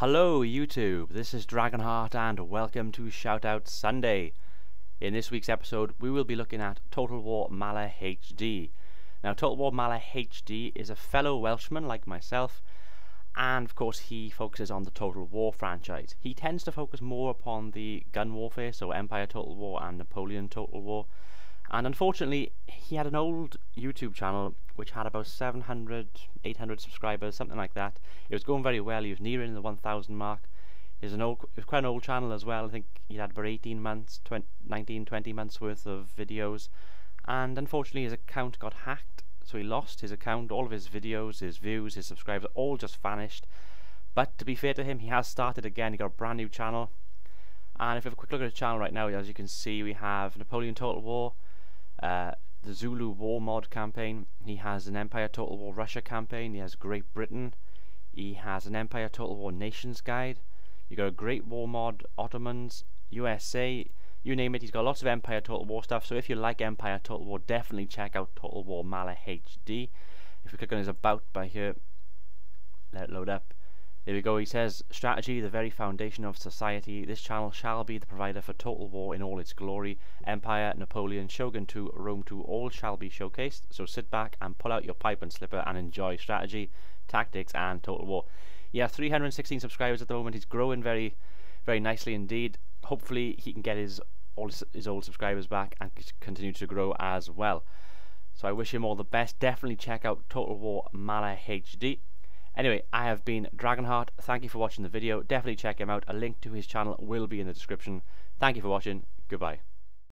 Hello YouTube, this is Dragonheart and welcome to Shoutout Sunday. In this week's episode we will be looking at Total War Mala HD. Now Total War Mala HD is a fellow Welshman like myself and of course he focuses on the Total War franchise. He tends to focus more upon the gun warfare, so Empire Total War and Napoleon Total War and unfortunately he had an old YouTube channel which had about 700, 800 subscribers, something like that. It was going very well. He was nearing the 1,000 mark. It was, an old, it was quite an old channel as well. I think he had about 18 months, 20, 19, 20 months worth of videos. And unfortunately his account got hacked. So he lost his account, all of his videos, his views, his subscribers, all just vanished. But to be fair to him, he has started again. He got a brand new channel. And if you have a quick look at his channel right now, as you can see, we have Napoleon Total War, uh, the Zulu War Mod campaign. He has an Empire Total War Russia campaign. He has Great Britain. He has an Empire Total War Nations Guide. You got a Great War Mod, Ottomans, USA, you name it. He's got lots of Empire Total War stuff. So if you like Empire Total War, definitely check out Total War Mala HD. If we click on his About by here, let it load up. There we go, he says, Strategy, the very foundation of society. This channel shall be the provider for total war in all its glory. Empire, Napoleon, Shogun 2, Rome 2, all shall be showcased. So sit back and pull out your pipe and slipper and enjoy strategy, tactics, and total war. Yeah, 316 subscribers at the moment. He's growing very, very nicely indeed. Hopefully, he can get his all his, his old subscribers back and continue to grow as well. So I wish him all the best. Definitely check out Total War Mala HD. Anyway, I have been Dragonheart. Thank you for watching the video. Definitely check him out. A link to his channel will be in the description. Thank you for watching. Goodbye.